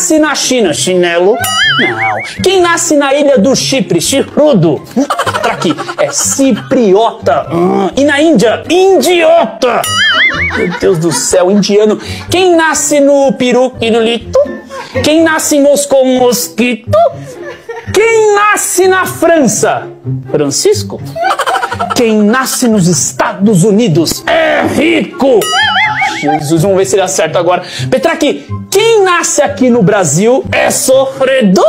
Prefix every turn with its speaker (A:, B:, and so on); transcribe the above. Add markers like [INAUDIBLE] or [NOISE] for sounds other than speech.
A: nasce na China? Chinelo? Não. Quem nasce na ilha do Chipre? Chifrudo? Aqui. [LAUGHS] É cipriota. Hum. E na Índia? Indiota. Meu Deus do céu, indiano. Quem nasce no Peru? Pirulito? Quem nasce em Moscou? Mosquito? Quem nasce na França? Francisco? Quem nasce nos Estados Unidos é rico. Jesus, vamos ver se ele acerta agora. Petraque, quem nasce aqui no Brasil é sofredor.